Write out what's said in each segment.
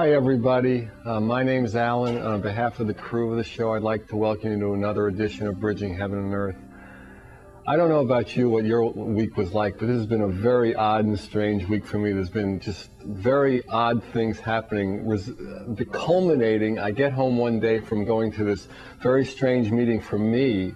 Hi, everybody. Uh, my name is Alan. On behalf of the crew of the show, I'd like to welcome you to another edition of Bridging Heaven and Earth. I don't know about you, what your week was like, but this has been a very odd and strange week for me. There's been just very odd things happening. The culminating, I get home one day from going to this very strange meeting for me,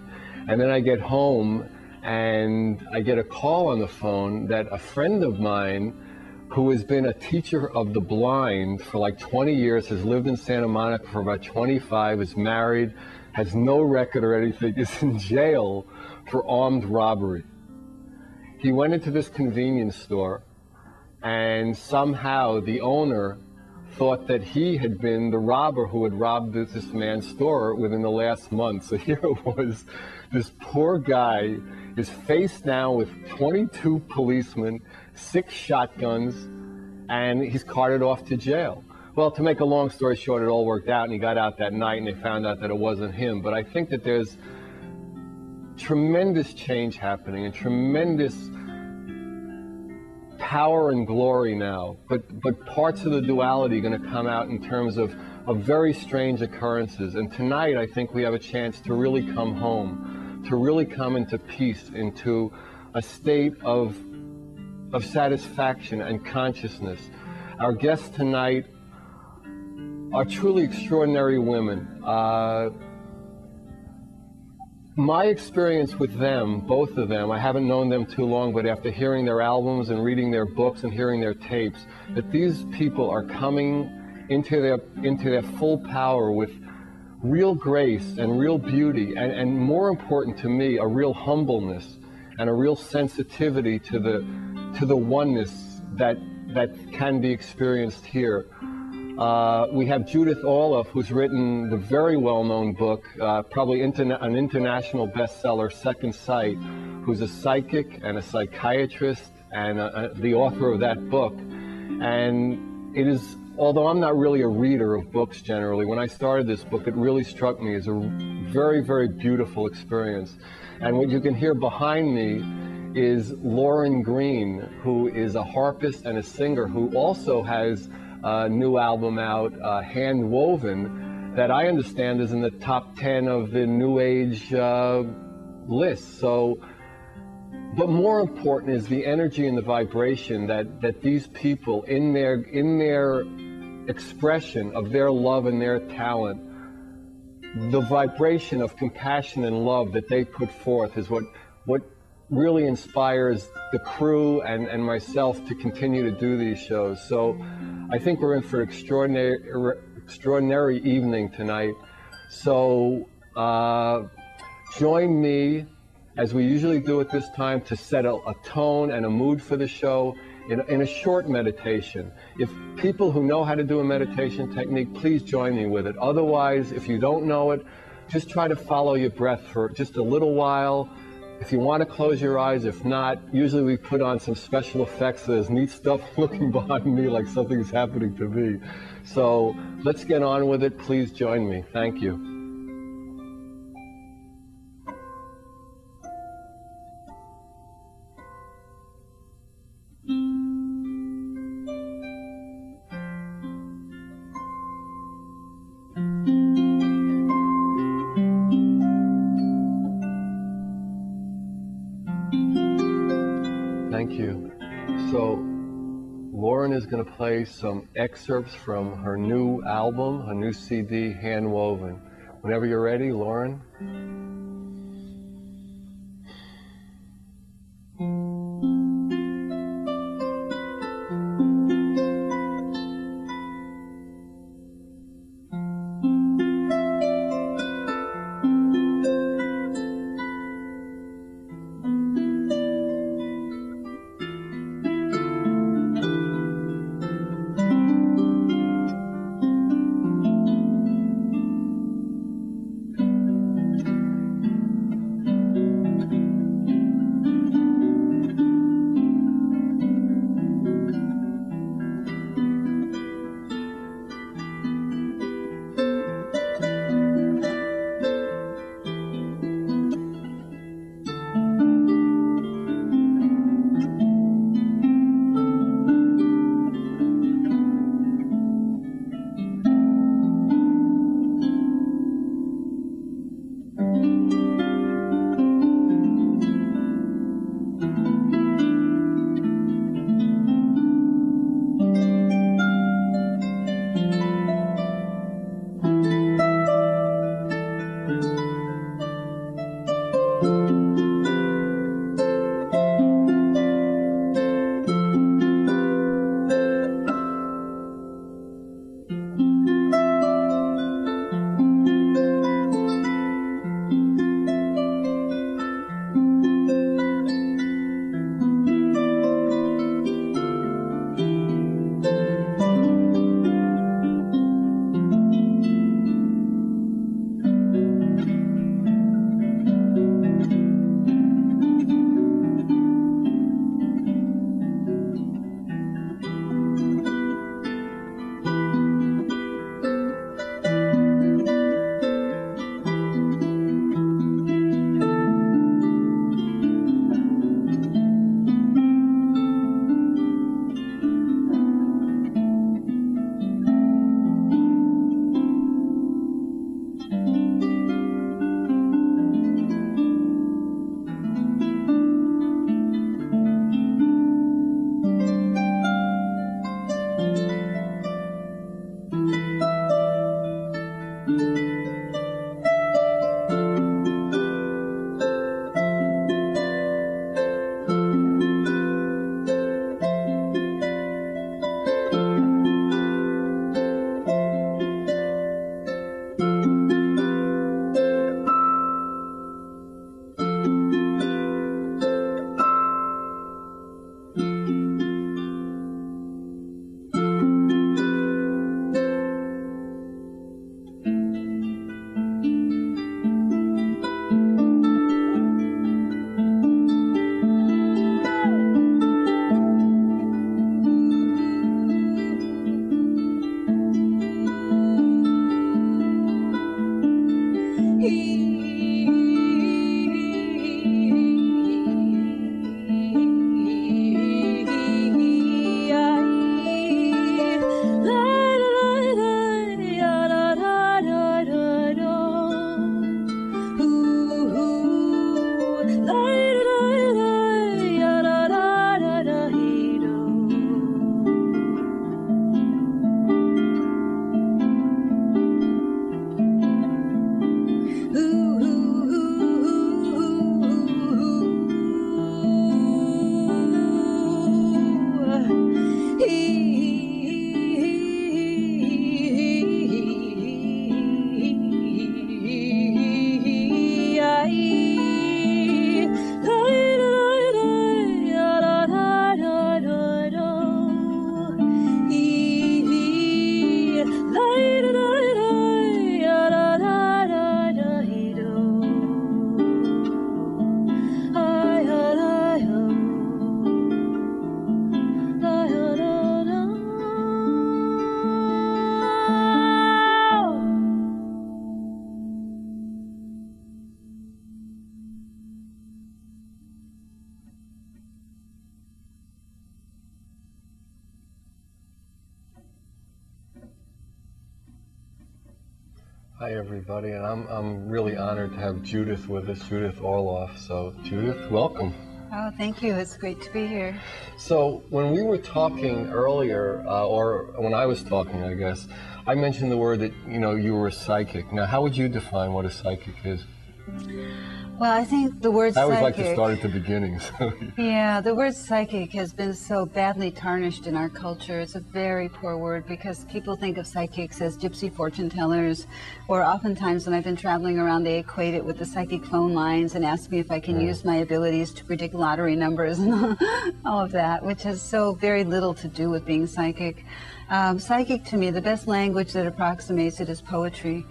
and then I get home and I get a call on the phone that a friend of mine who has been a teacher of the blind for like 20 years, has lived in Santa Monica for about 25, is married, has no record or anything, is in jail for armed robbery. He went into this convenience store and somehow the owner thought that he had been the robber who had robbed this, man's store within the last month. So here it was, this poor guy is faced now with 22 policemen, six shotguns, and he's carted off to jail. Well, to make a long story short, it all worked out, and he got out that night, and they found out that it wasn't him. But I think that there's tremendous change happening and tremendous power and glory now, but but parts of the duality are going to come out in terms of of very strange occurrences. And tonight, I think we have a chance to really come home, to really come into peace, into a state of of satisfaction and consciousness. Our guests tonight are truly extraordinary women. Uh, my experience with them, both of them, I haven't known them too long, but after hearing their albums and reading their books and hearing their tapes, that these people are coming into their into their full power with real grace and real beauty, and, and more important to me, a real humbleness and a real sensitivity to the to the oneness that that can be experienced here. Uh, we have Judith Orloff, who's written the very well-known book, uh, probably interna- an international bestseller, Second Sight, who's a psychic and a psychiatrist and a, a, the author of that book. And it is, although I'm not really a reader of books generally, when I started this book, it really struck me as a very, very beautiful experience. And what you can hear behind me is Lorin Grean, who is a harpist and a singer who also has a new album out, uh, Hand Woven, that I understand is in the top 10 of the New Age uh, list. So, but more important is the energy and the vibration that, that these people, in their, in their expression of their love and their talent, the vibration of compassion and love that they put forth is what, what really inspires the crew and, and myself to continue to do these shows. So I think we're in for an extraordinary, extraordinary evening tonight. So uh, join me as we usually do at this time to set a, a tone and a mood for the show in, in, a short meditation. If people who know how to do a meditation technique, please join me with it. Otherwise, if you don't know it, just try to follow your breath for just a little while if you want to close your eyes, if not, usually we put on some special effects. There's neat stuff looking behind me like something's happening to me. So let's get on with it. Please join me. Thank you. Play some excerpts from her new album, her new CD, Handwoven. Whenever you're ready, Lorin. Hi, everybody, and I'm, I'm really honored to have Judith with us, Judith Orloff. So, Judith, welcome. Oh, thank you. It's great to be here. So, when we were talking earlier, uh, or when I was talking, I guess, I mentioned the word that, you know, you were a psychic. Now, how would you define what a psychic is? Well, I think the word I always psychic. like to start at the beginning. So. Yeah, the word psychic has been so badly tarnished in our culture. It's a very poor word because people think of psychics as gypsy fortune tellers, or oftentimes when I've been traveling around, they equate it with the psychic phone lines and ask me if I can use my abilities to predict lottery numbers and all of that, which has so very little to do with being psychic. Um, psychic to me, the best language that approximates it is poetry.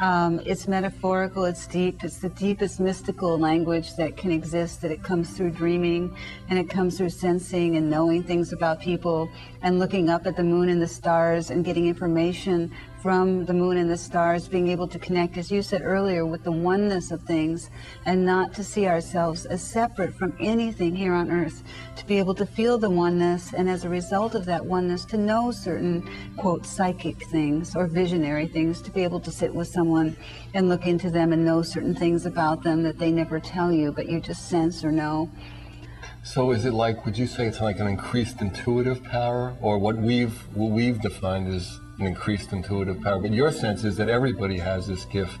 Um, it's metaphorical, it's deep, it's the deepest mystical language that can exist, that it comes through dreaming and it comes through sensing and knowing things about people and looking up at the moon and the stars and getting information from the moon and the stars, being able to connect, as you said earlier, with the oneness of things and not to see ourselves as separate from anything here on earth, to be able to feel the oneness and as a result of that oneness to know certain, quote, psychic things or visionary things, to be able to sit with someone and look into them and know certain things about them that they never tell you, but you just sense or know. So is it like, would you say it's like an increased intuitive power, or what we've what we've defined as an increased intuitive power? But your sense is that everybody has this gift.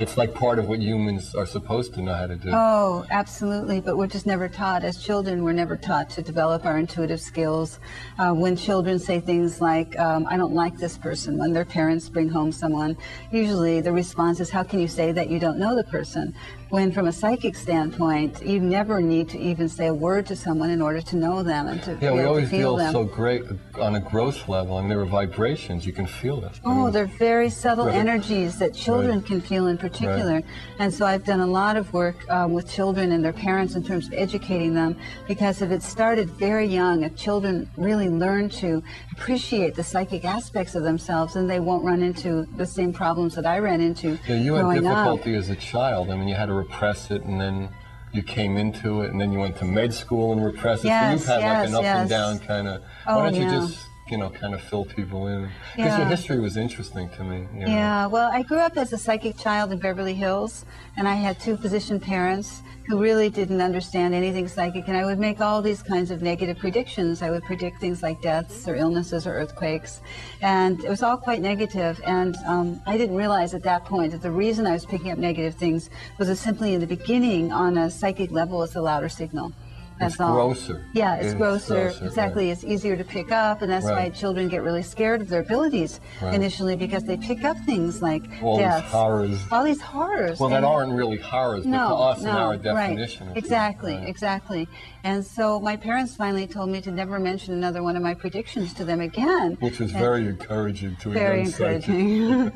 It's like part of what humans are supposed to know how to do. Oh, absolutely. But we're just never taught. As children, we're never taught to develop our intuitive skills. Uh, when children say things like, um, I don't like this person, when their parents bring home someone, usually the response is, How can you say that you don't know the person? When, from a psychic standpoint, you never need to even say a word to someone in order to know them and to yeah, we always feel feel them. so great on a gross level, I and there are vibrations. You can feel it. I Oh, mean, they're very subtle Right. energies that children Right. can feel in particular. And so I've done a lot of work um, with children and their parents in terms of educating them because if it started very young, if children really learn to appreciate the psychic aspects of themselves, then they won't run into the same problems that I ran into yeah, you had growing up. difficulty as a child. I mean, you had to repress it, and then you came into it, and then you went to med school and repressed it. Yes, so you've had like an yes, up and down kind of. Oh, why don't you just, you know, kind of fill people in? Because your history was interesting to me. You know. Yeah, well, I grew up as a psychic child in Beverly Hills, and I had two physician parents who really didn't understand anything psychic, and I would make all these kinds of negative predictions. I would predict things like deaths or illnesses or earthquakes, and it was all quite negative. And um, I didn't realize at that point that the reason I was picking up negative things was that simply in the beginning, on a psychic level, it's a louder signal. That's It's all. grosser. Yeah, it's It's grosser. grosser, exactly. right. It's easier to pick up, and that's why children get really scared of their abilities Right. initially because they pick up things like All these horrors. all these horrors. Well, that aren't really horrors, but to no, us no, in our right. definition. it's- Exactly, right. exactly. And so my parents finally told me to never mention another one of my predictions to them again. Which was And- very encouraging to a very young psychic. encouraging.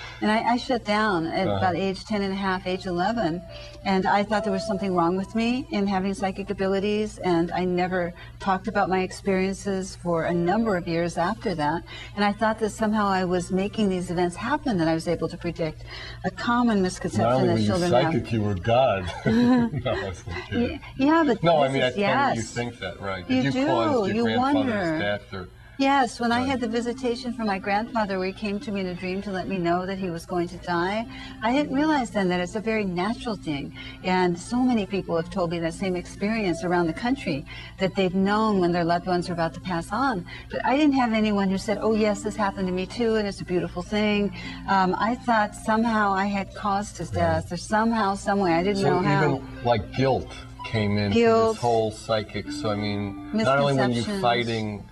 and I, I shut down at Uh-huh. about age 10 and a half, age 11. And I thought there was something wrong with me in having psychic abilities. And I never talked about my experiences for a number of years after that. And I thought that somehow I was making these events happen that I was able to predict. A common misconception that you children psychic, have. you were God. no, was. Yeah, but No, I mean, I is- think that you yes. think that, right? You you, do, your you grandfather's wonder. death or Yes, when I had the visitation from my grandfather, where he came to me in a dream to let me know that he was going to die, I didn't realize then that it's a very natural thing. And so many people have told me that same experience around the country, that they've known when their loved ones are about to pass on. But I didn't have anyone who said, oh, yes, this happened to me too, and it's a beautiful thing. Um, I thought somehow I had caused his death, or somehow, some way. I didn't so know how. even like guilt came into Guilt. this whole psychic. So I mean, not only were you Misconceptions. fighting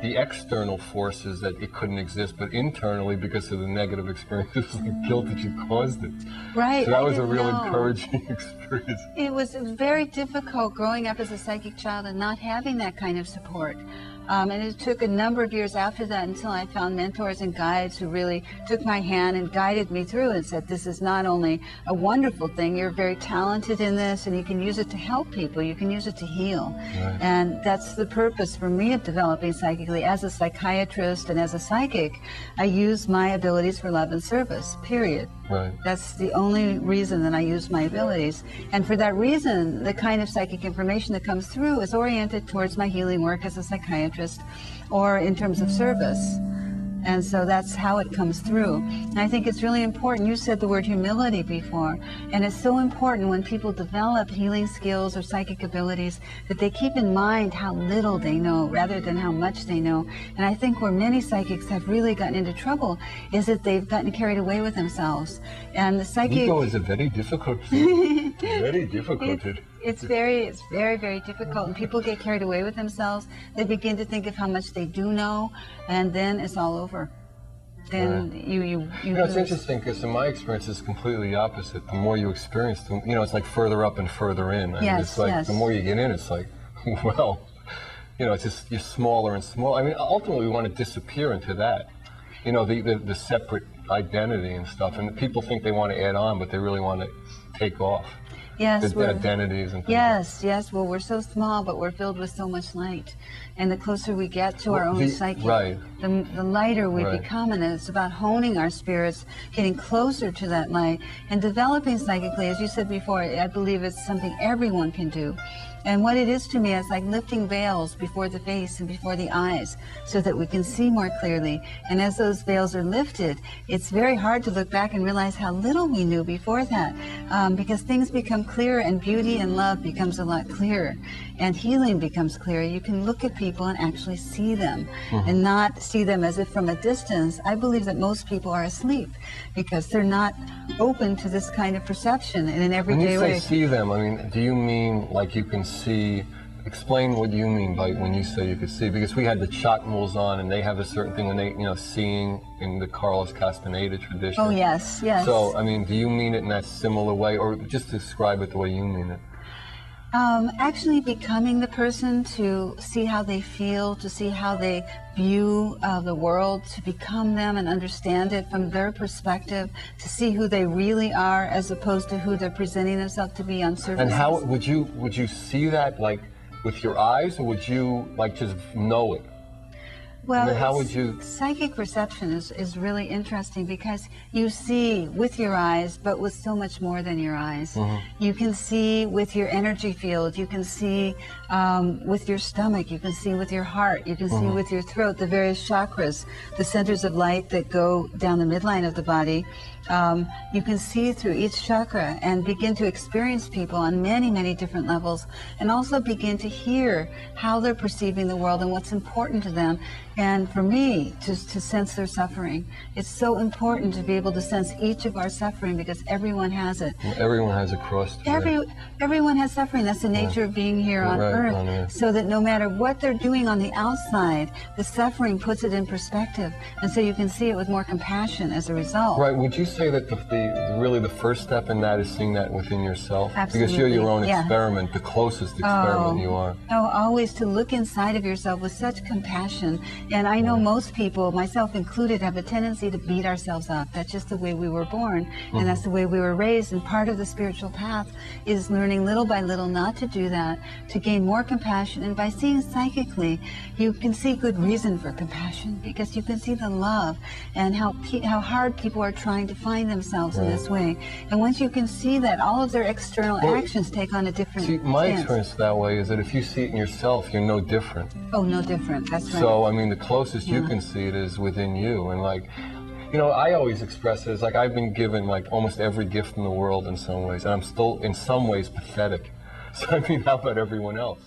the external forces that it couldn't exist, but internally because of the negative experiences, the mm. guilt that you caused it. Right. So that I was a real know. encouraging experience. It was very difficult growing up as a psychic child and not having that kind of support. Um, and it took a number of years after that until I found mentors and guides who really took my hand and guided me through and said, This is not only a wonderful thing, you're very talented in this and you can use it to help people, you can use it to heal. Right. And that's the purpose for me of developing psychically. As a psychiatrist and as a psychic, I use my abilities for love and service, period. Right. That's the only reason that I use my abilities. And for that reason, the kind of psychic information that comes through is oriented towards my healing work as a psychiatrist or in terms of service. And so that's how it comes through. And I think it's really important. You said the word humility before, and it's so important when people develop healing skills or psychic abilities that they keep in mind how little they know rather than how much they know. And I think where many psychics have really gotten into trouble is that they've gotten carried away with themselves. And the psychic Ego is a very difficult thing. very difficult. It- it's very it's very very difficult and people get carried away with themselves they begin to think of how much they do know and then it's all over then you you you You know, it's interesting because in my experience, it's completely opposite. The more you experience, the, you know, it's like further up and further in. I mean, Yes, it's like yes. the more you get in, it's like, well, you know, it's just you're smaller and smaller. I mean, ultimately, we want to disappear into that. You know, the, the, the separate identity and stuff. And people think they want to add on, but they really want to take off. Yes The, identities and things. Yes, yes. Well, we're so small, but we're filled with so much light. And the closer we get to our own the- psyche, right. the, the lighter we Right. become. And it's about honing our spirits, getting closer to that light, and developing psychically. As you said before, I believe it's something everyone can do. And what it is to me, is like lifting veils before the face and before the eyes so that we can see more clearly. And as those veils are lifted, it's very hard to look back and realize how little we knew before that um, because things become clearer and beauty and love becomes a lot clearer and healing becomes clearer. You can look at people and actually see them and not see them as if from a distance. I believe that most people are asleep because they're not open to this kind of perception in an everyday When you say way. see them, I mean, do you mean like you can see? See, explain what you mean by when you say you could see, because we had the Chotmuls on, and they have a certain thing when they, you know, seeing in the Carlos Castaneda tradition. Oh, yes, yes. So, I mean, do you mean it in that similar way, or just describe it the way you mean it? Um, actually becoming the person to see how they feel, to see how they view uh, the world, to become them and understand it from their perspective, to see who they really are as opposed to who they're presenting themselves to be on surface. And how would you would you see that like with your eyes, or would you like just know it? Well, how would you- Psychic perception is, is really interesting because you see with your eyes, but with so much more than your eyes. Mm-hmm. You can see with your energy field. You can see um, with your stomach. You can see with your heart. You can see Mm-hmm. with your throat. The various chakras, the centers of light that go down the midline of the body. Um, you can see through each chakra and begin to experience people on many, many different levels, and also begin to hear how they're perceiving the world and what's important to them. And for me, to, to sense their suffering. It's so important to be able to sense each of our suffering because everyone has it. Everyone has a cross. Every, everyone has suffering. That's the nature of being here on, Right, earth. on Earth. So that no matter what they're doing on the outside, the suffering puts it in perspective. And so you can see it with more compassion as a result. Right. Would you say that the, the really the first step in that is seeing that within yourself? Absolutely. Because you're your own yeah. experiment, the closest experiment Oh. you are. No, always to look inside of yourself with such compassion. And I know most people, myself included, have a tendency to beat ourselves up. That's just the way we were born, and that's the way we were raised. And part of the spiritual path is learning little by little not to do that, to gain more compassion. And by seeing psychically, you can see good reason for compassion because you can see the love and how pe- how hard people are trying to find themselves in this way. And once you can see that, all of their external Well, actions take on a different See, my stance. experience that way is that if you see it in yourself, you're no different. Oh, no different. That's right. So, I mean, the closest you can see it is within you. And, like, you know, I always express it as like I've been given, like, almost every gift in the world in some ways. And I'm still, in some ways, pathetic. So, I mean, how about everyone else?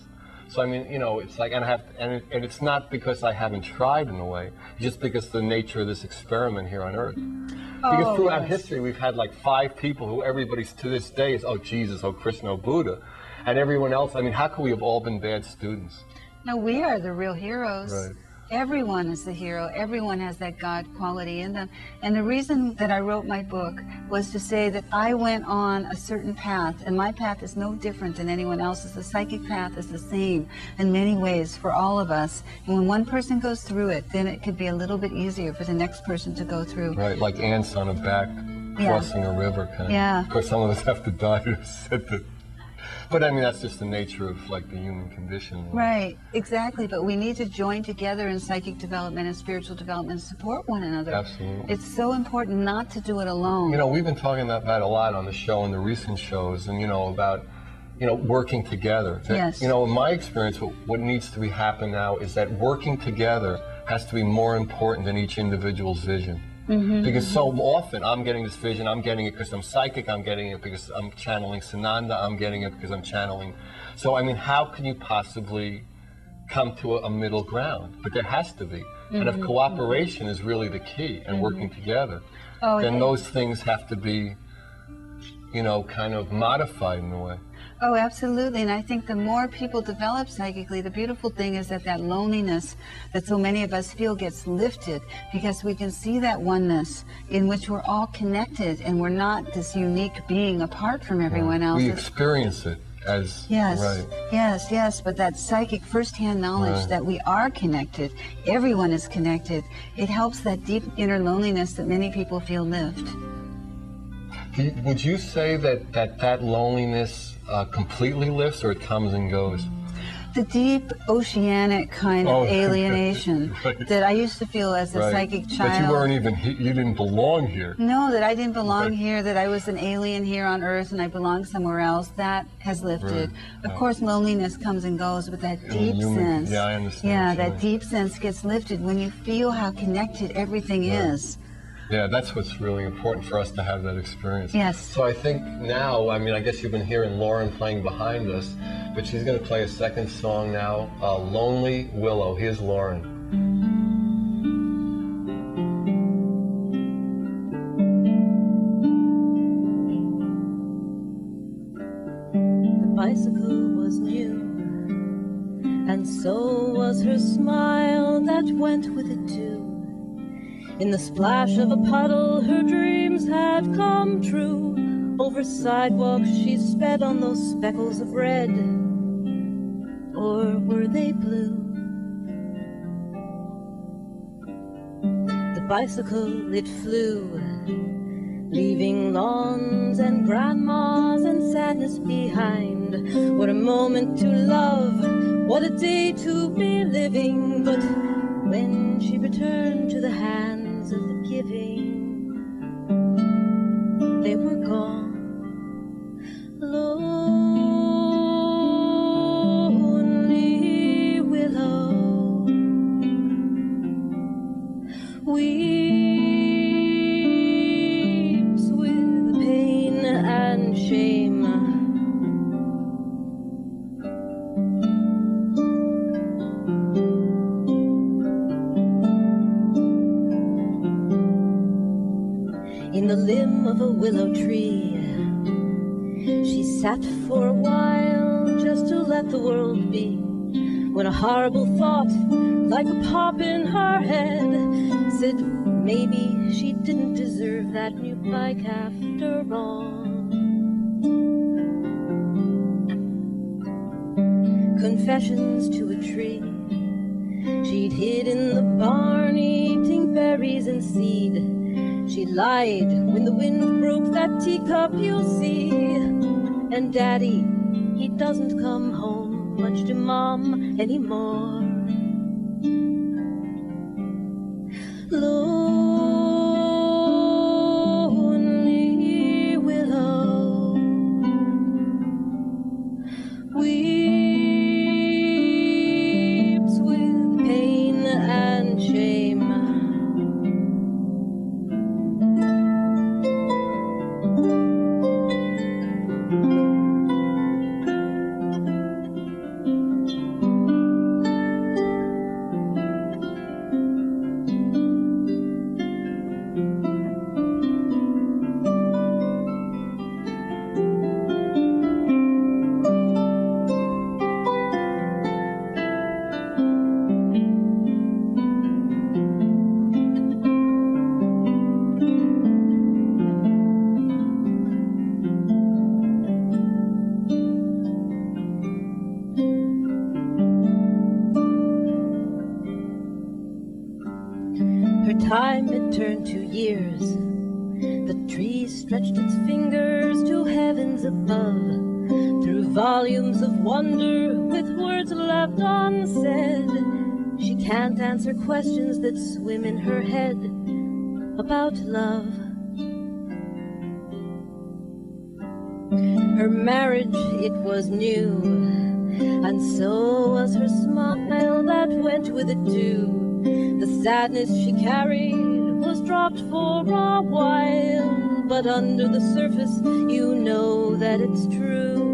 So, I mean, you know, it's like, and I have, and, it, and it's not because I haven't tried in a way, just because the nature of this experiment here on Earth. Because Oh, throughout yes. history, we've had like five people who everybody's to this day is, oh, Jesus, oh, Krishna, oh, Buddha. And everyone else, I mean, how could we have all been bad students? No, we are the real heroes. Right. Everyone is the hero. Everyone has that God quality in them. And the reason that I wrote my book was to say that I went on a certain path, and my path is no different than anyone else's. The psychic path is the same in many ways for all of us. And when one person goes through it, then it could be a little bit easier for the next person to go through. Right, like ants on a back Yeah. crossing a river, kind of. Yeah. Of course, some of us have to die to set the. But I mean, that's just the nature of like the human condition. Right, exactly. But we need to join together in psychic development and spiritual development and support one another. Absolutely. It's so important not to do it alone. You know, we've been talking about that a lot on the show and the recent shows, and you know about you know working together. That, Yes. You know, in my experience, what, what needs to be happen now is that working together has to be more important than each individual's vision. Mm-hmm. Because so often I'm getting this vision, I'm getting it because I'm psychic, I'm getting it because I'm channeling Sananda, I'm getting it because I'm channeling. So, I mean, how can you possibly come to a, a middle ground? But there has to be. And if mm-hmm. cooperation is really the key and mm-hmm. working together, Oh, then yeah. those things have to be, you know, kind of modified in a way. Oh, absolutely. And I think the more people develop psychically, the beautiful thing is that that loneliness that so many of us feel gets lifted because we can see that oneness in which we're all connected and we're not this unique being apart from everyone else. We experience it as Yes, right. yes, yes. But that psychic firsthand knowledge Right. that we are connected, everyone is connected, it helps that deep inner loneliness that many people feel lift. Would you say that that, that loneliness uh, completely lifts or it comes and goes? The deep oceanic kind Oh, of alienation right. that I used to feel as a Right. psychic That you weren't even you didn't belong here. No, that I didn't belong Okay. here, that I was an alien here on Earth and I belong somewhere else, that has lifted. Right, Of yeah. course, loneliness comes and goes, but that deep sense. yeah, I understand Yeah, that deep sense gets lifted when you feel how connected everything is. Yeah, that's what's really important for us to have that experience. Yes. So I think now, I mean, I guess you've been hearing Lorin playing behind us, but she's going to play a second song now, uh, Lonely Willow. Here's Lorin. The In the splash of a puddle, her dreams had come true. Over sidewalks, she sped on those speckles of red. Or were they blue? The bicycle, it flew leaving lawns and grandmas and sadness behind. What a moment to love, what a day to be living. But when she returned to the the giving, the world be. When a horrible thought, like a pop in her head, said maybe she didn't deserve that new bike after all. Confessions to a tree. She'd hid in the barn eating berries and seed. She lied when the wind broke that teacup, you'll see. And daddy, he doesn't come home much to mom anymore. In her head about love. Her marriage, it was new, and so was her smile that went with it too. The sadness she carried was dropped for a while, but under the surface, you know that it's true.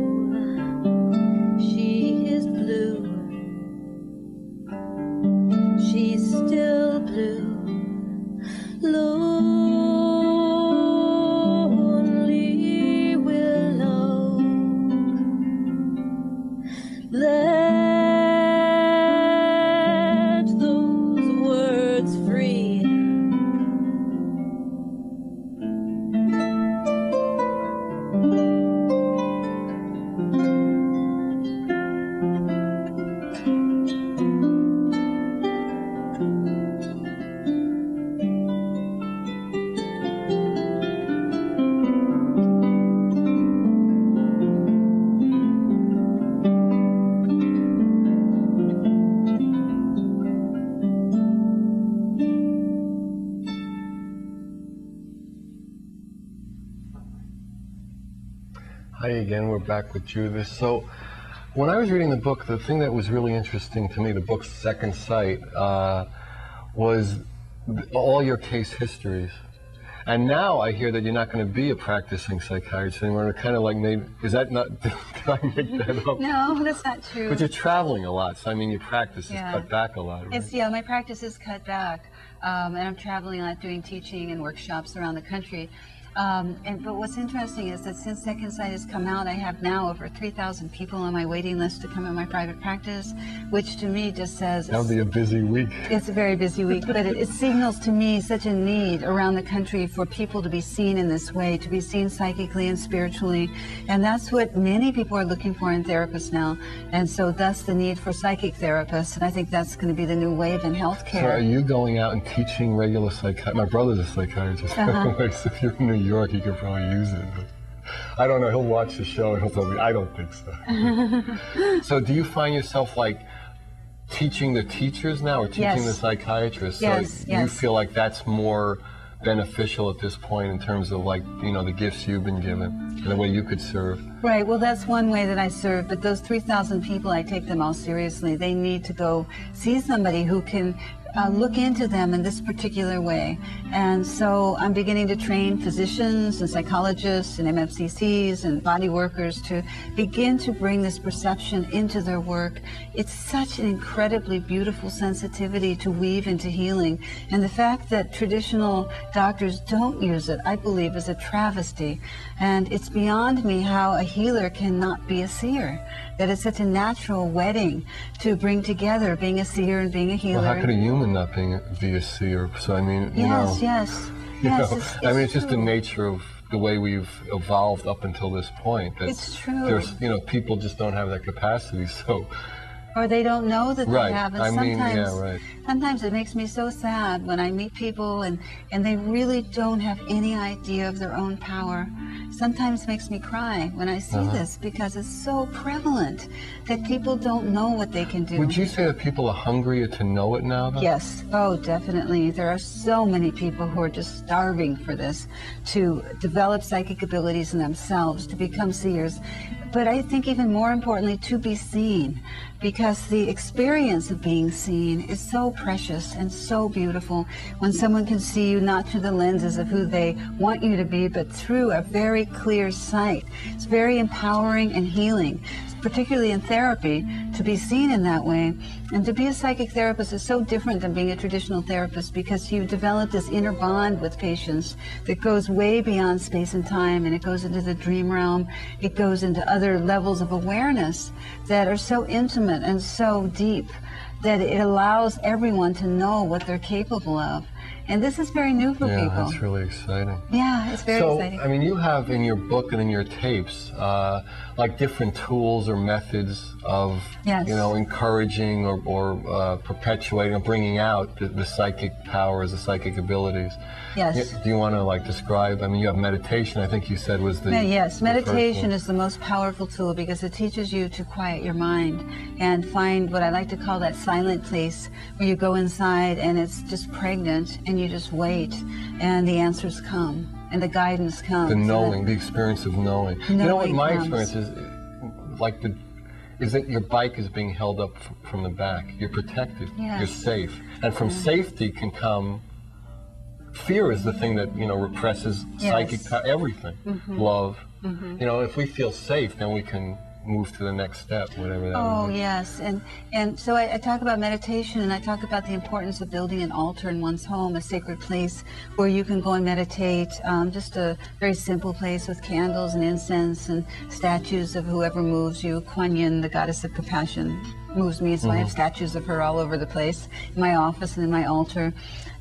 Back with Judith. So, when I was reading the book, the thing that was really interesting to me, the book's second sight, uh, was all your case histories. And now I hear that you're not going to be a practicing psychiatrist anymore. It kind of like made, is that not, did I make that up? No, that's not true. But you're traveling a lot, so I mean, your practice Yeah. is cut back a lot. Right? It's yeah, my practice is cut back, um, and I'm traveling a lot, doing teaching and workshops around the country. Um, and but what's interesting is that since Second Sight has come out, I have now over 3,000 people on my waiting list to come in my private practice, which to me just says That'll be a busy week. it's a very busy week, but it, it signals to me such a need around the country for people to be seen in this way, to be seen psychically and spiritually. And that's what many people are looking for in therapists now. And so thus the need for psychic therapists. And I think that's going to be the new wave in So are healthcare. you going out and teaching regular psychiatry? My brother's a psychiatrist. Uh-huh. if you're in New York, he could probably use it. But I don't know. He'll watch the show and he'll tell me, I don't think so. so do you find yourself like teaching the teachers now or teaching Yes. the psychiatrists? Yes, so you feel like that's more beneficial at this point in terms of like, you know, the gifts you've been given and the way you could serve? Right. Well, that's one way that I serve. But those 3,000 people, I take them all seriously. They need to go see somebody who can uh, look into them in this particular way. And so I'm beginning to train physicians and psychologists and MFCCs and body workers to begin to bring this perception into their work. It's such an incredibly beautiful sensitivity to weave into healing. And the fact that traditional doctors don't use it, I believe, is a travesty. And it's beyond me how a healer cannot be a seer. That it's such a natural wedding to bring together being a seer and being a healer. Well, how could a human not being, be a seer? So, I mean, you know. yes, yes. You Yes, know, it's, I mean, it's it's just the nature of the way we've evolved up until this point. That It's true. There's, you know, people just don't have that capacity. So, or they don't know that Right. they have. And I mean, sometimes, yeah, right. sometimes it makes me so sad when I meet people and, and they really don't have any idea of their own power. Sometimes makes me cry when I see Uh-huh. this because it's so prevalent that people don't know what they can do. would you say that people are hungrier to know it now? Though? Yes, oh, definitely. There are so many people who are just starving for this to develop psychic abilities in themselves, to become seers. But I think even more importantly, to be seen, because the experience of being seen is so precious and so beautiful when someone can see you not through the lenses of who they want you to be, but through a very clear sight. It's very empowering and healing particularly in therapy, to be seen in that way. And to be a psychic therapist is so different than being a traditional therapist because you develop this inner bond with patients that goes way beyond space and time and it goes into the dream realm. It goes into other levels of awareness that are so intimate and so deep that it allows everyone to know what they're capable of. And this is very new for Yeah, people. that's really exciting. yeah, it's very exciting. so, exciting. I mean, you have in your book and in your tapes, uh, like different tools or methods of, Yes. you know, encouraging or, or uh, perpetuating or bringing out the, the psychic powers, the psychic abilities. Yes. Do you want to like describe? I mean, you have meditation. I think you said was the yes, the meditation is the most powerful tool because it teaches you to quiet your mind and find what I like to call that silent place where you go inside and it's just pregnant and you just wait and the answers come and the guidance comes. the knowing, the experience of knowing. you know what my comes. experience is, like the is that your bike is being held up from the back. You're protected. Yes. You're safe. And from safety can come fear is the thing that, you know, represses Yes. psychic everything. Love. Mm -hmm. You know, if we feel safe, then we can move to the next step, whatever that Oh yes, and and so I, I talk about meditation, and I talk about the importance of building an altar in one's home, a sacred place where you can go and meditate. Um, just a very simple place with candles and incense and statues of whoever moves you. Kuan Yin, the goddess of compassion, moves me, so I have statues of her all over the place in my office and in my altar.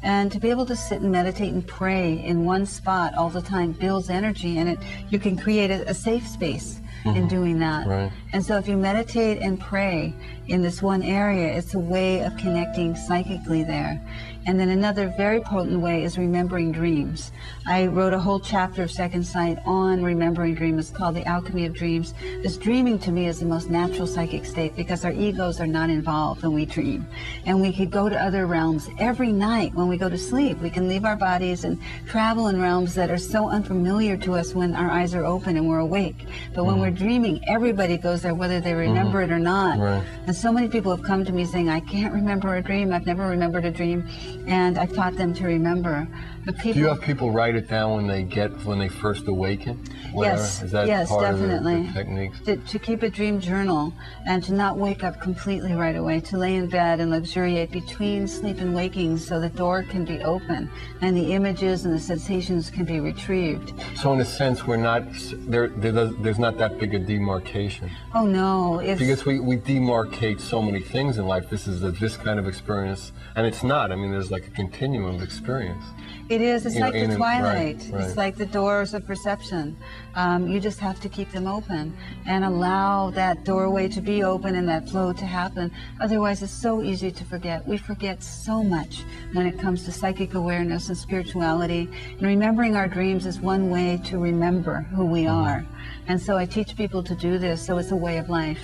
And to be able to sit and meditate and pray in one spot all the time builds energy, and it you can create a, a safe space in mm-hmm. doing that. Right. And so if you meditate and pray in this one area, it's a way of connecting psychically there. And then another very potent way is remembering dreams. I wrote a whole chapter of Second Sight on remembering dreams. It's called The Alchemy of Dreams. This dreaming to me is the most natural psychic state because our egos are not involved when we dream. And we could go to other realms every night when we go to sleep. We can leave our bodies and travel in realms that are so unfamiliar to us when our eyes are open and we're awake. But when mm-hmm. we're dreaming, everybody goes there whether they mm-hmm. remember it or not. Right. And so many people have come to me saying, I can't remember a dream. I've never remembered a dream. And I've taught them to remember. But people, Do you have people write it down when they get when they first awaken? Whatever? Yes, Is that yes, part definitely. of the, the techniques? to, to keep a dream journal and to not wake up completely right away, to lay in bed and luxuriate between sleep and waking so the door can be open and the images and the sensations can be retrieved. So in a sense, we're not there. there there's not that big a demarcation Oh no, because we, we demarcate so many things in life. This is a, this kind of experience, and it's not. I mean, there's like a continuum of experience. It is. It's You know, like in the and- right, twilight. right. It's like the doors of perception. Um, you just have to keep them open and allow that doorway to be open and that flow to happen. Otherwise, it's so easy to forget. We forget so much when it comes to psychic awareness and spirituality. And remembering our dreams is one way to remember who we Mm-hmm. are. And so I teach people to do this. So it's a way of life.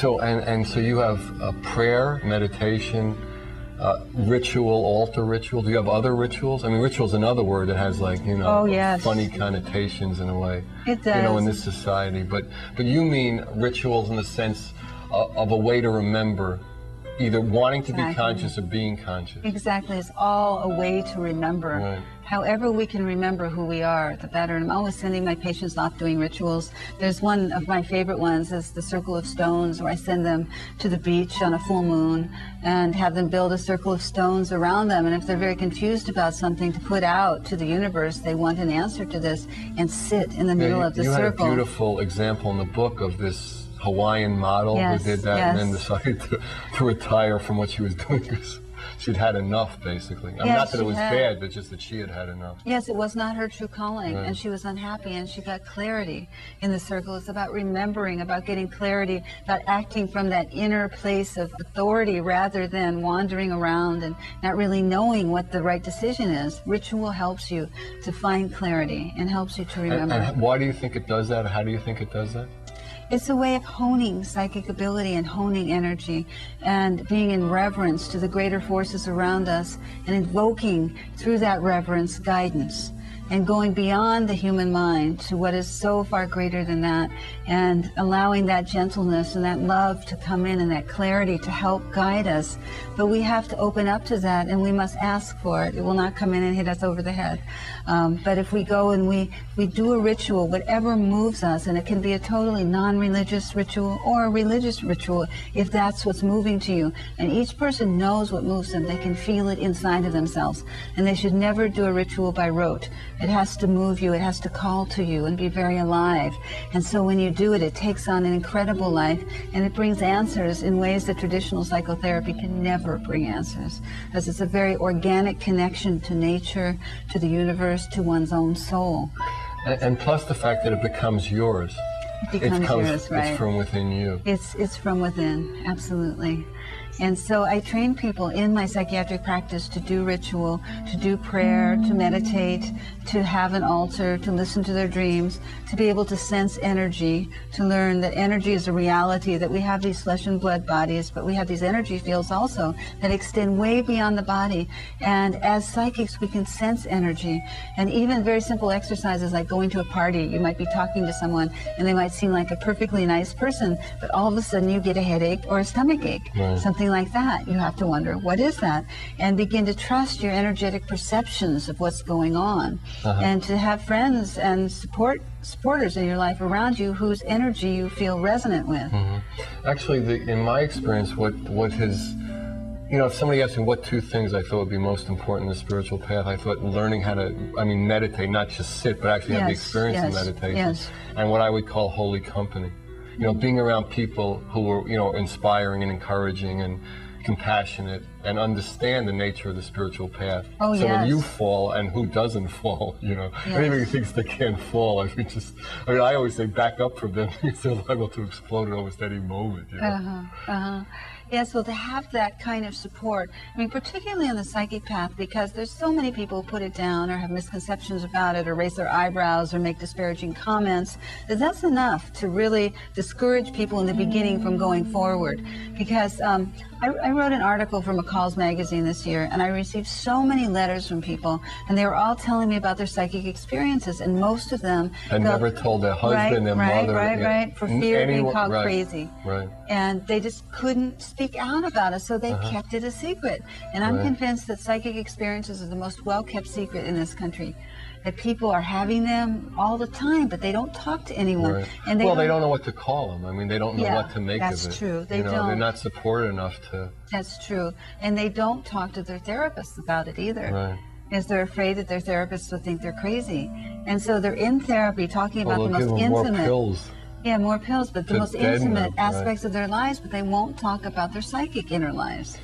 So and and so you have a prayer, meditation, uh, ritual, altar ritual. Do you have other rituals? I mean, ritual's another word that has like you know Oh, yes. funny connotations in a way. It does. You know, in this society, but but you mean rituals in the sense of, of a way to remember, either wanting to be conscious or being conscious. Exactly. It's all a way to remember. Right. However, we can remember who we are, the better. And I'm always sending my patients off doing rituals. There's one of my favorite ones is the Circle of Stones, where I send them to the beach on a full moon and have them build a circle of stones around them. And if they're very confused about something to put out to the universe, they want an answer to this and sit in the Yeah, middle you, of the you circle. had a beautiful example in the book of this Hawaiian model Yes, who did that and then decided to, to retire from what she was doing because she'd had enough, basically. I mean, Yes, not that it was had. bad, but just that she had had enough. Yes, it was not her true calling, Right. and she was unhappy, and she got clarity in the circle. It's about remembering, about getting clarity, about acting from that inner place of authority rather than wandering around and not really knowing what the right decision is. Ritual helps you to find clarity and helps you to And, remember. and why do you think it does that? How do you think it does that? It's a way of honing psychic ability and honing energy and being in reverence to the greater forces around us and invoking through that reverence guidance and going beyond the human mind to what is so far greater than that and allowing that gentleness and that love to come in and that clarity to help guide us. But we have to open up to that and we must ask for it. It will not come in and hit us over the head. Um, but if we go and we, we do a ritual, whatever moves us, and it can be a totally non-religious ritual or a religious ritual if that's what's moving to you. And each person knows what moves them. They can feel it inside of themselves. And they should never do a ritual by rote. It has to move you. It has to call to you and be very alive. And so when you do it, it takes on an incredible life and it brings answers in ways that traditional psychotherapy can never bring answers. Because it's a very organic connection to nature, to the universe, to one's own soul. And, and plus the fact that it becomes yours. It becomes comes, yours, right? It's from within you. It's it's from within, absolutely. And so I train people in my psychiatric practice to do ritual, to do prayer, to meditate, to have an altar, to listen to their dreams, to be able to sense energy, to learn that energy is a reality, that we have these flesh and blood bodies, but we have these energy fields also that extend way beyond the body. And as psychics, we can sense energy. And even very simple exercises like going to a party, you might be talking to someone and they might seem like a perfectly nice person, but all of a sudden you get a headache or a stomach ache, Right. something like that. You have to wonder, what is that? And begin to trust your energetic perceptions of what's going on. Uh-huh. And to have friends and support supporters in your life around you whose energy you feel resonant with. Actually, the, in my experience, what what has you know, if somebody asked me what two things I thought would be most important in the spiritual path, I thought learning how to, I mean, meditate, not just sit, but actually have the Yes, experience of meditation, yes. and what I would call holy company. You know, being around people who are, you know, inspiring and encouraging and compassionate and understand the nature of the spiritual path. Oh, so when you fall and who doesn't fall, you know, Yes. anybody who thinks they can't fall, I mean, just, I mean, I always say back up from them because they're liable to explode at almost any moment. You know? Uh-huh, uh-huh. Yeah, so to have that kind of support, I mean, particularly on the psychic path, because there's so many people who put it down or have misconceptions about it or raise their eyebrows or make disparaging comments, that that's enough to really discourage people in the beginning from going forward. Because um, I, I wrote an article for McCall's magazine this year, and I received so many letters from people, and they were all telling me about their psychic experiences, and most of them and felt- never told their husband, right, their right, mother, right, yeah, right, for fear of being called right, crazy Right. And they just couldn't speak out about it, so they kept it a secret. And I'm Uh-huh. Right. convinced that psychic experiences are the most well-kept secret in this country. That people are having them all the time, but they don't talk to anyone. Right. And they well, don't, they don't know what to call them. I mean, they don't know Yeah, what to make of it. That's true. They you know, they're don't. supported enough to. That's true, and they don't talk to their therapists about it either. Right. Because they're afraid that their therapists will think they're crazy, and so they're in therapy talking Well, about the most them more intimate. pills. Yeah, more pills, but the most intimate them, right. aspects of their lives, but they won't talk about their psychic inner lives.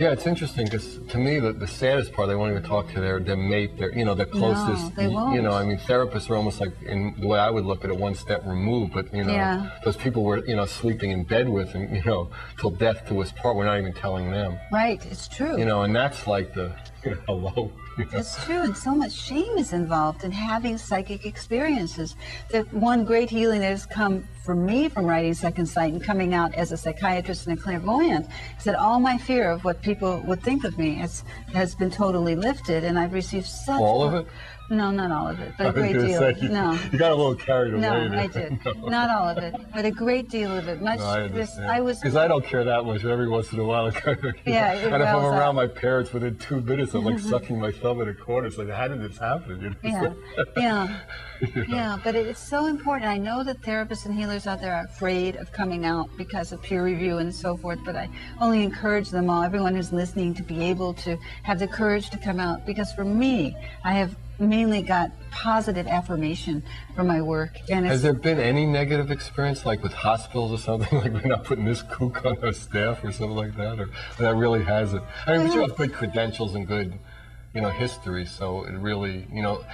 Yeah, it's interesting because to me, the, the saddest part, they won't even talk to their, their mate, their you know, their closest. No, they won't. You know, I mean, therapists are almost like, in the way I would look at it, one step removed. But you know, Yeah. those people we're you know sleeping in bed with, and you know, till death do us part. We're not even telling them. Right, it's true. You know, and that's like the hello. It's true, and so much shame is involved in having psychic experiences. That one great healing that has come for me from writing Second Sight and coming out as a psychiatrist and a clairvoyant is that all my fear of what people would think of me has has been totally lifted, and I've received such. All of it? No, not all of it, but a great deal. say, you, no. you got a little carried away. No, there. I did. Not all of it, but a great deal of it. Much. No, I understand. I was. because I don't care that much. Every once in a while, I kind of, Yeah, it and if I'm around up. my parents within two minutes, I'm like sucking my thumb in a corner. It's like, how did this happen? You know? Yeah, yeah, yeah. But it's so important. I know that therapists and healers out there are afraid of coming out because of peer review and so forth. But I only encourage them all, everyone who's listening, to be able to have the courage to come out. Because for me, I have mainly got positive affirmation from my work, and Has there been any negative experience, like with hospitals or something, like we're not putting this kook on our staff or something like that, or that really hasn't? I mean, but you have good credentials and good, you know, history, so it really, you know.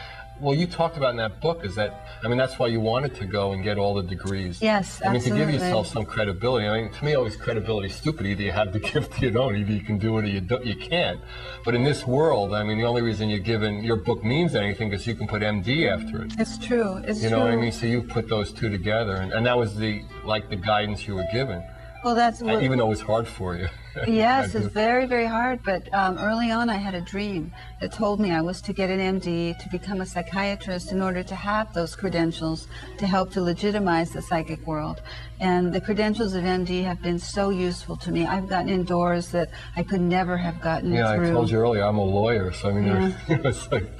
Well, you talked about in that book is that I mean that's why you wanted to go and get all the degrees. Yes, I mean to give yourself some credibility. I mean to me always credibility is stupid. Either you have the gift or you don't. Either you can do it or you don't. You can't. But in this world, I mean the only reason you're given your book means anything is you can put MD after it. it's true. It's true. You true. know what I mean? So you put those two together, and, and that was the like the guidance you were given, Well, that's what. even though it was hard for you. Yes, it's very, very hard. But um, early on, I had a dream that told me I was to get an MD to become a psychiatrist in order to have those credentials to help to legitimize the psychic world. And the credentials of MD have been so useful to me. I've gotten indoors that I could never have gotten Yeah, through. I told you earlier I'm a lawyer, so I mean, Yeah. it's like.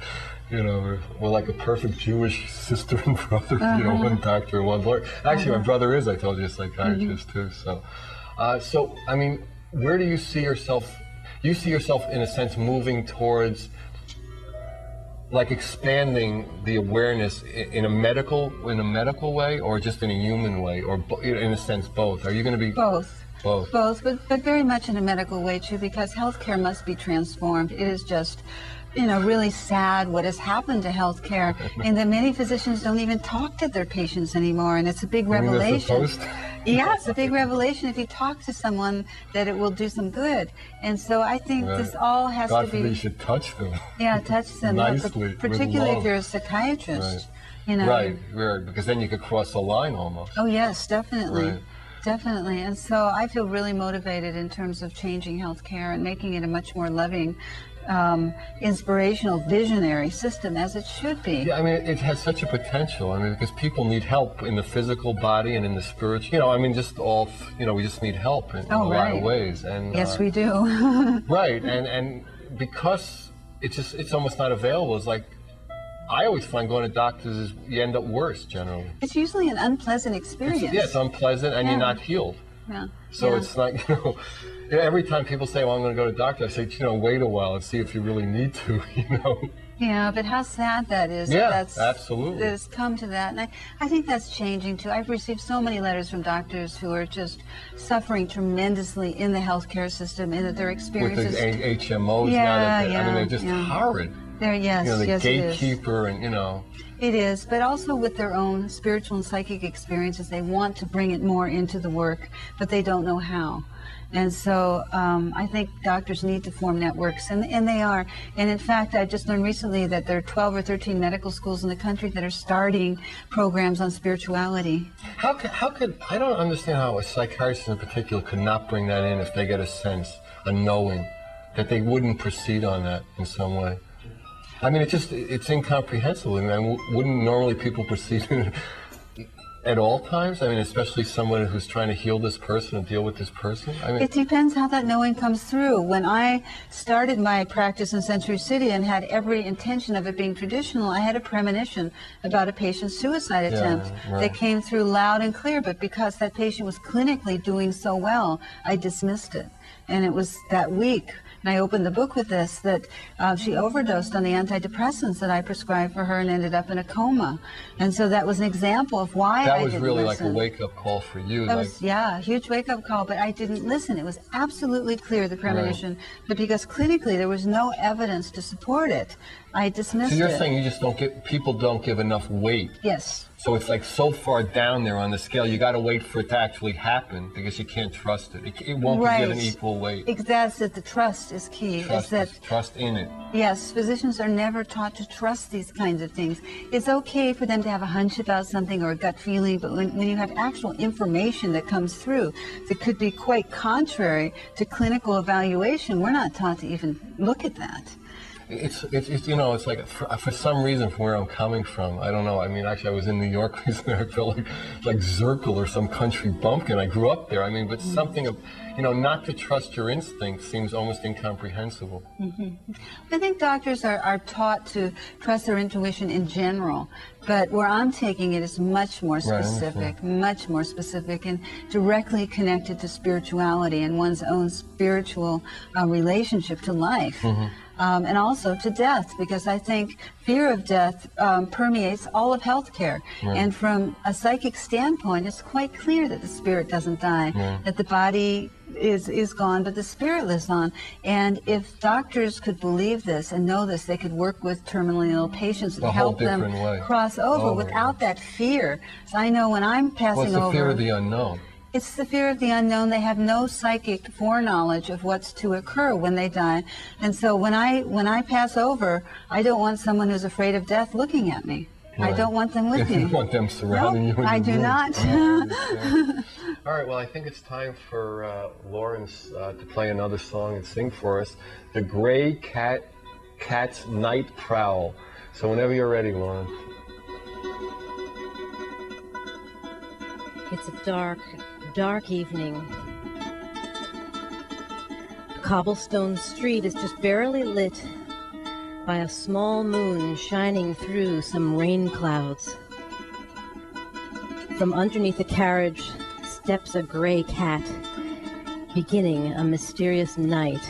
You know, we're, like a perfect Jewish sister and brother. You Uh-huh. know, one doctor one lawyer. Actually, my brother is. I told you, a psychiatrist Mm-hmm. too. So, uh, so I mean, where do you see yourself? You see yourself in a sense moving towards like expanding the awareness in a medical in a medical way or just in a human way or in a sense both are you going to be Both. both Both, but, but very much in a medical way too, because healthcare must be transformed. It is just, you know, really sad what has happened to healthcare, and that many physicians don't even talk to their patients anymore, and it's a big revelation. yeah, it's a big revelation if you talk to someone that it will do some good. And so I think Right. this all has God to be you should touch them. yeah, touch them, nicely, particularly if you're a psychiatrist. Right. You know. Right, right, because then you could cross the line almost. Oh yes, definitely. Right. Definitely. And so I feel really motivated in terms of changing healthcare and making it a much more loving, um, inspirational, visionary system as it should be. Yeah, I mean, it has such a potential. I mean, because people need help in the physical body and in the spiritual. You know, I mean, just all. You know, we just need help in, in Oh, a lot of ways. And Yes, uh, we do. Right, and and because it's just it's almost not available. It's like I always find going to doctors is you end up worse generally. it's usually an unpleasant experience. Yeah, it's unpleasant, and Yeah. you're not healed. Yeah. So Yeah. it's like you know. Every time people say, "Well, I'm going to go to doctor," I say, "You know, wait a while and see if you really need to." You know. Yeah, but how sad that is. that Yeah, that's, absolutely. That it's come to that. And I, I think that's changing too. I've received so many letters from doctors who are just suffering tremendously in the healthcare system and that their experiences With the A- HMOs now, Yeah, that they- I mean, they're just yeah. horrid. There, yes, You know, the yes, it is. gatekeeper, and you know. It is, but also with their own spiritual and psychic experiences, they want to bring it more into the work, but they don't know how. And so um, I think doctors need to form networks, and, and they are. And in fact, I just learned recently that there are 12 or 13 medical schools in the country that are starting programs on spirituality. How could, how could I don't understand how a psychiatrist in particular could not bring that in if they get a sense, a knowing, that they wouldn't proceed on that in some way. I mean, it just it's incomprehensible. I mean, wouldn't normally people proceed at all times? I mean, especially someone who's trying to heal this person and deal with this person. I mean, It depends how that knowing comes through. When I started my practice in Century City and had every intention of it being traditional, I had a premonition about a patient's suicide Yeah, attempt right. that came through loud and clear. But because that patient was clinically doing so well, I dismissed it. And it was that week, and I opened the book with this, that uh, she overdosed on the antidepressants that I prescribed for her and ended up in a coma. And so that was an example of why that I was really like a wake-up call for you. That like, was yeah, a huge wake up call, but I didn't listen. It was absolutely clear the premonition, but because clinically there was no evidence to support it, I dismissed it. so you're it. saying you just don't get people don't give enough weight yes, So it's like so far down there on the scale, you got to wait for it to actually happen because you can't trust it. It, it won't right. be given equal weight. Exactly. The trust is key. Trust, is that trust in it. Yes, physicians are never taught to trust these kinds of things. It's okay for them to have a hunch about something or a gut feeling, but when, when you have actual information that comes through that could be quite contrary to clinical evaluation, we're not taught to even look at that. It's, it's, it's you know, it's like for, for some reason from where I'm coming from, I don't know. I mean, actually, I was in New York recently. I felt like like Zirkle or some country bumpkin. I grew up there. I mean, but something of, you know, not to trust your instinct seems almost incomprehensible. I think doctors are, are taught to trust their intuition in general, but where I'm taking it is much more Right, specific, much more specific, and directly connected to spirituality and one's own spiritual uh, relationship to life. Mm-hmm. Um, and also to death, because I think fear of death um, permeates all of healthcare. Right. And from a psychic standpoint, it's quite clear that the spirit doesn't die, Right. that the body is is gone, but the spirit lives on. And if doctors could believe this and know this, they could work with terminally ill patients and help them way. cross over without that fear. So I know when I'm passing Well, it's the over, fear of the unknown. It's the fear of the unknown. They have no psychic foreknowledge of what's to occur when they die. And so when I when I pass over, I don't want someone who's afraid of death looking at me. I don't want them with you me. want them surrounding Nope, you. in I do room. not. All right, well, I think it's time for uh, Lorin uh, to play another song and sing for us, "The Gray Cat Cat's Night Prowl." So whenever you're ready, Lorin. It's a dark, dark evening. Cobblestone Street is just barely lit by a small moon shining through some rain clouds. From underneath a carriage steps a gray cat, beginning a mysterious night.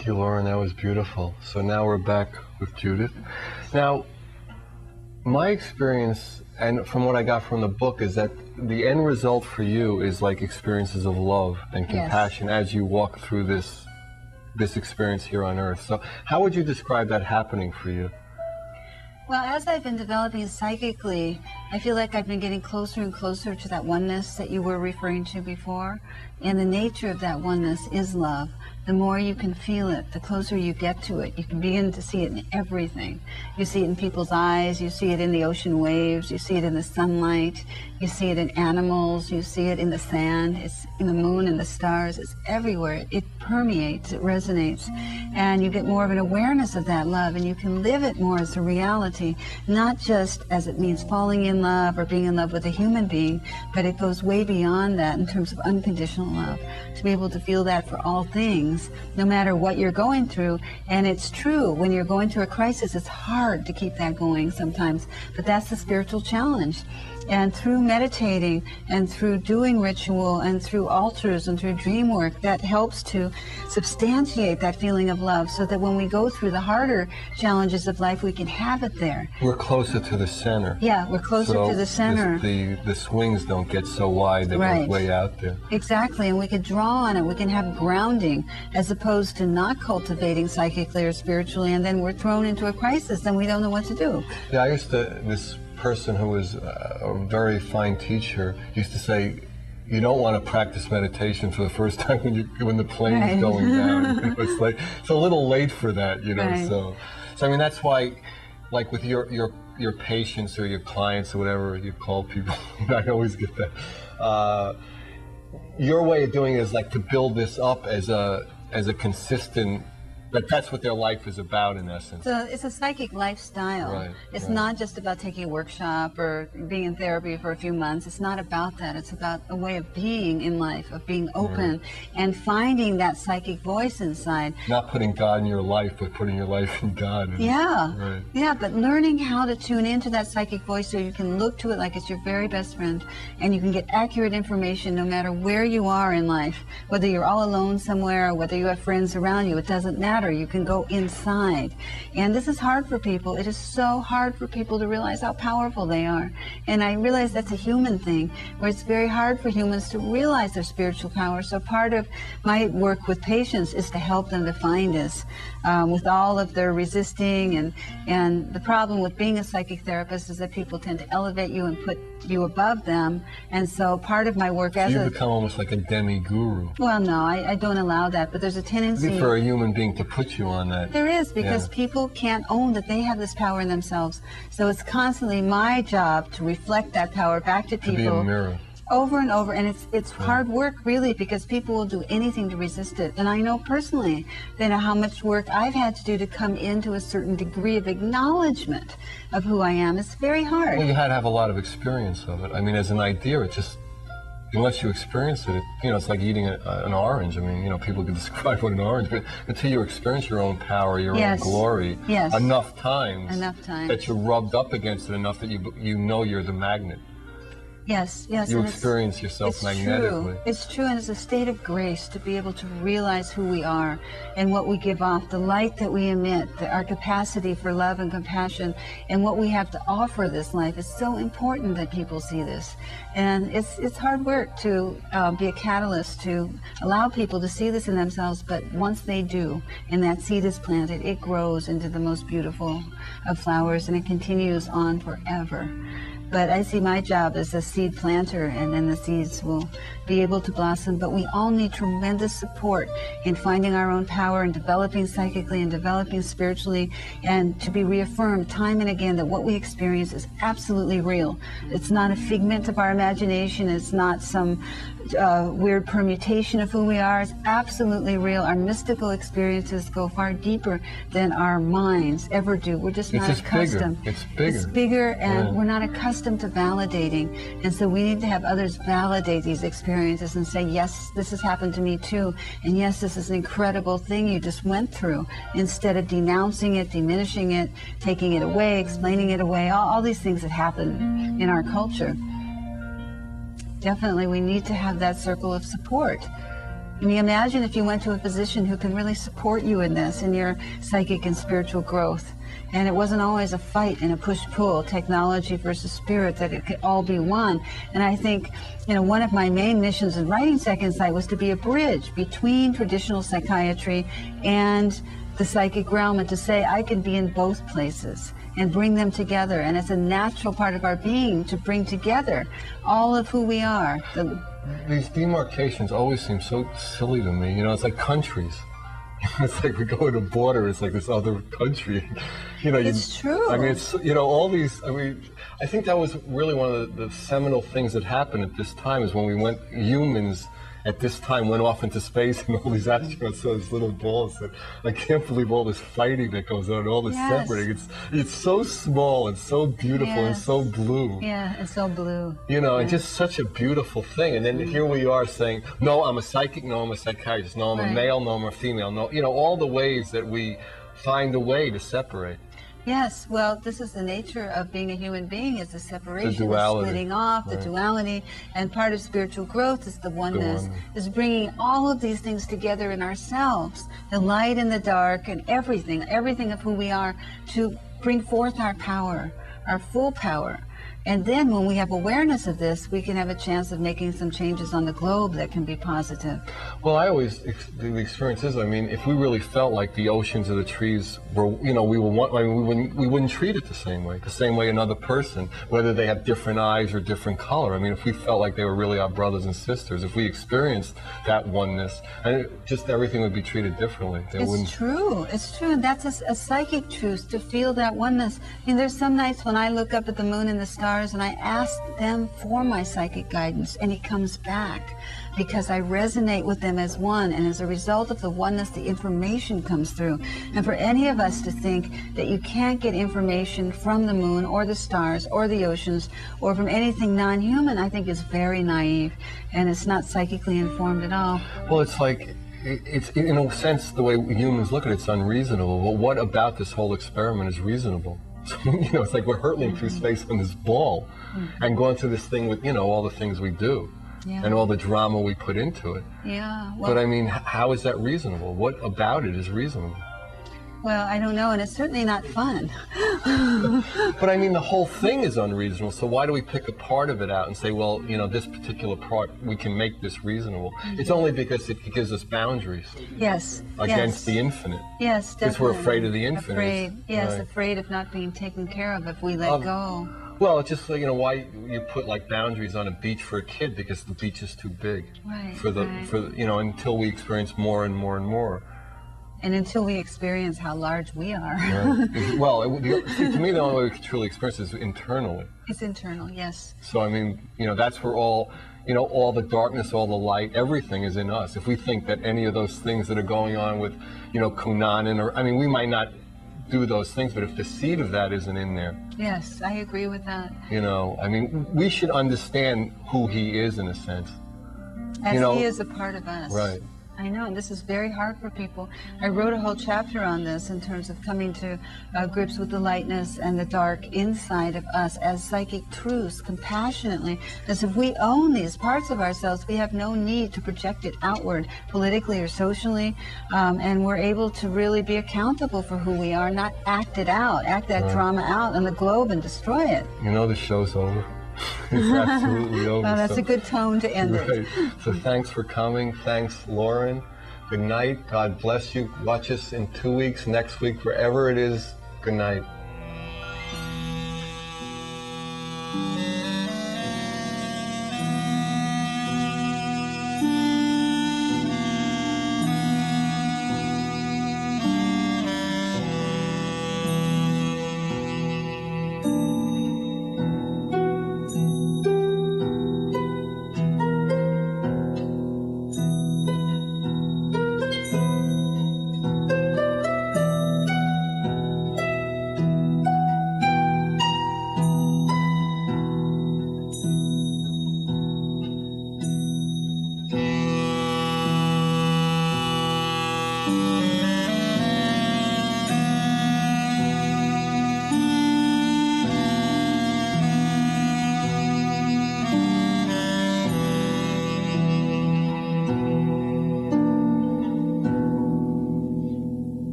Thank you, Lorin. That was beautiful. So now we're back with Judith. Now, my experience, and from what I got from the book, is that the end result for you is like experiences of love and Yes. compassion as you walk through this this experience here on Earth. So, how would you describe that happening for you? Well, as I've been developing psychically, I feel like I've been getting closer and closer to that oneness that you were referring to before. And the nature of that oneness is love. The more you can feel it, the closer you get to it. You can begin to see it in everything. You see it in people's eyes, you see it in the ocean waves, you see it in the sunlight, you see it in animals, you see it in the sand, it's in the moon and the stars, it's everywhere. It permeates, it resonates. And you get more of an awareness of that love and you can live it more as a reality, not just as it means falling in love or being in love with a human being, but it goes way beyond that in terms of unconditional love. To be able to feel that for all things, no matter what you're going through. And it's true, when you're going through a crisis, it's hard to keep that going sometimes, but that's the spiritual challenge. And through meditating and through doing ritual and through altars and through dream work, that helps to substantiate that feeling of love so that when we go through the harder challenges of life, we can have it there. We're closer to the center. Yeah, we're closer so to the center. this- the the swings don't get so wide that Right. we're way out there. Exactly, and we can draw on it. We can have grounding as opposed to not cultivating psychically or spiritually, and then we're thrown into a crisis and we don't know what to do. Yeah, I used to, this person who was uh, a very fine teacher used to say, you don't want to practice meditation for the first time when you when the plane Right. going down. it's like it's a little late for that, you know. Right. So, so I mean that's why, like with your your your patients or your clients or whatever you call people, I always get that. Uh, your way of doing it is like to build this up as a as a consistent. But that's what their life is about in essence. So it's a psychic lifestyle. Right, it's right. not just about taking a workshop or being in therapy for a few months. It's not about that. It's about a way of being in life, of being open and finding that psychic voice inside. Not putting God in your life, but putting your life in God. And- Yeah. Right. Yeah, but learning how to tune into that psychic voice so you can look to it like it's your very best friend and you can get accurate information no matter where you are in life. Whether you're all alone somewhere or whether you have friends around you, it doesn't matter. You can go inside. And this is hard for people. It is so hard for people to realize how powerful they are. And I realize that's a human thing where it's very hard for humans to realize their spiritual power. So part of my work with patients is to help them to find this um, with all of their resisting and and the problem with being a psychic therapist is that people tend to elevate you and put you above them and so part of my work as You a become almost like a demi-guru. well no I, I don't allow that but there's a tendency For a human being to put you on that. there is because Yeah. people can't own that they have this power in themselves so it's constantly my job to reflect that power back to To people be a mirror. Over and over and it's it's hard work really because people will do anything to resist it and i know personally they know how much work i've had to do to come into a certain degree of acknowledgement of who i am it's very hard Well, you had to have a lot of experience of it. I mean, as an idea, it just, unless you experience it, it you know, it's like eating a, an orange. I mean, you know, people can describe what an orange, but until you experience your own power, your Yes. own glory, Yes. enough times, Enough times. that you're rubbed up against it enough that you you know you're the magnet. Yes yes You and it's- experience yourself it's magnetically. True. It's true, and it's a state of grace to be able to realize who we are and what we give off, the light that we emit, the, our capacity for love and compassion, and what we have to offer this life. is so important that people see this, and it's it's hard work to uh, be a catalyst to allow people to see this in themselves. But once they do, and that seed is planted, it grows into the most beautiful of flowers, and it continues on forever. But I see my job as a seed planter, and then the seeds will be able to blossom. But we all need tremendous support in finding our own power and developing psychically and developing spiritually, and to be reaffirmed time and again that what we experience is absolutely real. It's not a figment of our imagination, it's not some uh, weird permutation of who we are. is absolutely real. Our mystical experiences go far deeper than our minds ever do. We're just It's not just bigger. accustomed. It's bigger. It's bigger, and Yeah. we're not accustomed to validating. And so we need to have others validate these experiences and say, yes, this has happened to me too. And yes, this is an incredible thing you just went through. Instead of denouncing it, diminishing it, taking it away, explaining it away, all, all these things that happen in our culture. Definitely, we need to have that circle of support. And you imagine if you went to a physician who can really support you in this, in your psychic and spiritual growth. And it wasn't always a fight and a push-pull, technology versus spirit, that it could all be one. And I think, you know, one of my main missions in writing Second Sight was to be a bridge between traditional psychiatry and the psychic realm and to say I can be in both places and bring them together. And it's a natural part of our being to bring together all of who we are. The, These demarcations always seem so silly to me. You know, it's like countries. it's like we go to a border, it's like this other country. You know, you, It's true. I mean, it's you know all these. I mean, I think that was really one of the, the seminal things that happened at this time is when we went humans at this time went off into space and all these astronauts saw these little balls that I can't believe all this fighting that goes on, all this Yes. separating. It's it's so small and so beautiful and so blue. yeah, it's so blue. You know, and just such a beautiful thing. And then mm-hmm. here we are saying, no, I'm a psychic, no, I'm a psychiatrist, no, I'm a male, no, I'm a female, no, you know, all the ways that we find a way to separate. Yes, well, this is the nature of being a human being is the separation, the, duality, splitting off, the duality, and part of spiritual growth is the oneness, oneness. is bringing all of these things together in ourselves, the light and the dark and everything, everything of who we are to bring forth our power, our full power. And then when we have awareness of this, we can have a chance of making some changes on the globe that can be positive. Well, I always, the experience is, I mean, if we really felt like the oceans or the trees were, you know, we were one, I mean, we wouldn't, we wouldn't treat it the same way, the same way another person, whether they have different eyes or different color. I mean, if we felt like they were really our brothers and sisters, if we experienced that oneness, and it, just everything would be treated differently. They wouldn't. It's true. It's true. And that's a psychic truth to feel that oneness. I mean, there's some nights when I look up at the moon and the stars and I ask them for my psychic guidance and it comes back because I resonate with them as one. And as a result of the oneness, the information comes through. And for any of us to think that you can't get information from the moon or the stars or the oceans or from anything non human, I think is very naive and it's not psychically informed at all. Well, it's like it's in a sense the way humans look at it, it's unreasonable. Well, what about this whole experiment is reasonable? You know, it's like we're hurtling through space on this ball, hmm. and going through this thing with you know all the things we do, Yeah. and all the drama we put into it. Yeah. Well, But I mean, how is that reasonable? What about it is reasonable? Well, I don't know, and it's certainly not fun. But I mean, the whole thing is unreasonable. So why do we pick a part of it out and say, well, you know, this particular part we can make this reasonable? Mm-hmm. It's only because it gives us boundaries Yes. against yes. the infinite. Yes, definitely. Because we're afraid of the infinite. Afraid, yes, Right. afraid of not being taken care of if we let Of- go. Well, it's just you know why you put like boundaries on a beach for a kid because the beach is too big. Right, For the right. for the, you know until we experience more and more and more. And until we experience how large we are, Right? well, it, to me, the only way we can truly experience is internally. it's internal. Yes. So I mean, you know, that's where all, you know, all the darkness, all the light, everything is in us. If we think that any of those things that are going on with, you know, Cunanan, or I mean, we might not do those things, but if the seed of that isn't in there, Yes, I agree with that. you know, I mean, we should understand who he is in a sense. As know- he is a part of us. Right. I know, and this is very hard for people. I wrote a whole chapter on this in terms of coming to uh, grips with the lightness and the dark inside of us as psychic truths, compassionately. As if we own these parts of ourselves, we have no need to project it outward, politically or socially, um, and we're able to really be accountable for who we are, not act it out, act that drama out on the globe and destroy it. You know, the show's over. it's absolutely over. That's so- a good tone to end it. So thanks for coming. Thanks, Lorin. Good night. God bless you. Watch us in two weeks, next week, wherever it is. Good night.